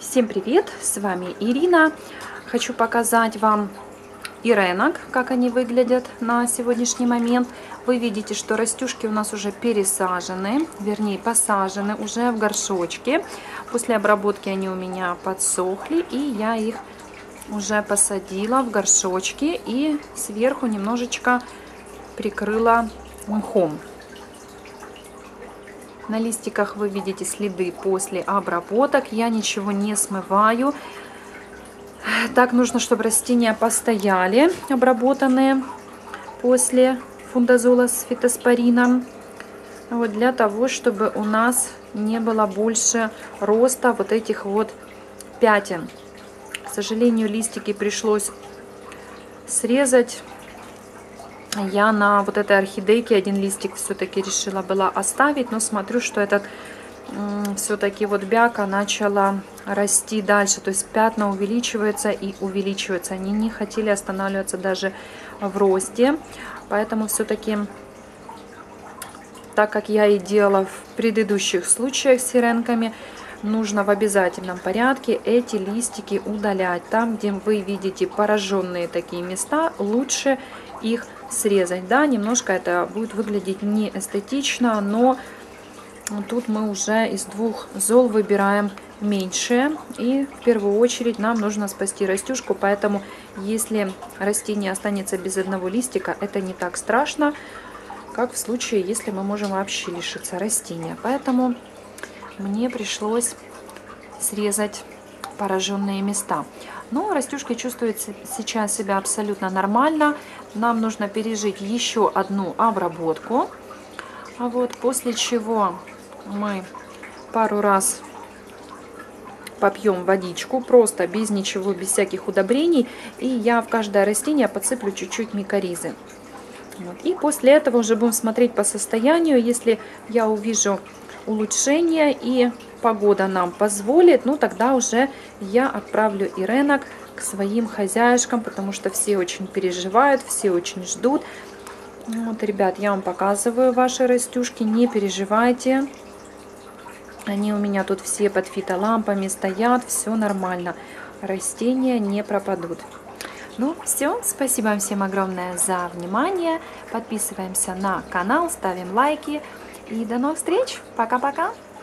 Всем привет! С вами Ирина. Хочу показать вам иренок, как они выглядят на сегодняшний момент. Вы видите, что растюшки у нас уже пересажены, вернее посажены уже в горшочке. После обработки они у меня подсохли, и я их уже посадила в горшочки и сверху немножечко прикрыла мхом. На листиках вы видите следы после обработок. Я ничего не смываю. Так нужно, чтобы растения постояли, обработанные после фундазола с фитоспорином. Вот для того, чтобы у нас не было больше роста вот этих вот пятен. К сожалению, листики пришлось срезать я на вот этой орхидейке один листик все-таки решила была оставить, но смотрю, что этот все-таки вот бяка начала расти дальше, то есть пятна увеличиваются и увеличиваются. Они не хотели останавливаться даже в росте, поэтому все-таки, так как я и делала в предыдущих случаях с сиренками, нужно в обязательном порядке эти листики удалять. Там, где вы видите пораженные такие места, лучше их срезать. Да, немножко это будет выглядеть не эстетично, но тут мы уже из двух зол выбираем меньшее. И в первую очередь нам нужно спасти растюшку, поэтому если растение останется без одного листика, это не так страшно, как в случае, если мы можем вообще лишиться растения. Поэтому мне пришлось срезать пораженные места. Но растюшка чувствует сейчас себя абсолютно нормально. Нам нужно пережить еще одну обработку. А вот после чего мы пару раз попьем водичку, просто без ничего, без всяких удобрений. И я в каждое растение подсыплю чуть-чуть микоризы. Вот. И после этого уже будем смотреть по состоянию. Если я увижу улучшение и погода нам позволит, ну тогда уже я отправлю Иренок к своим хозяюшкам, потому что все очень переживают, все очень ждут. Вот, ребят, я вам показываю ваши растюшки, не переживайте. Они у меня тут все под фитолампами стоят, все нормально. Растения не пропадут. Ну, все, спасибо всем огромное за внимание. Подписываемся на канал, ставим лайки. И до новых встреч. Пока-пока.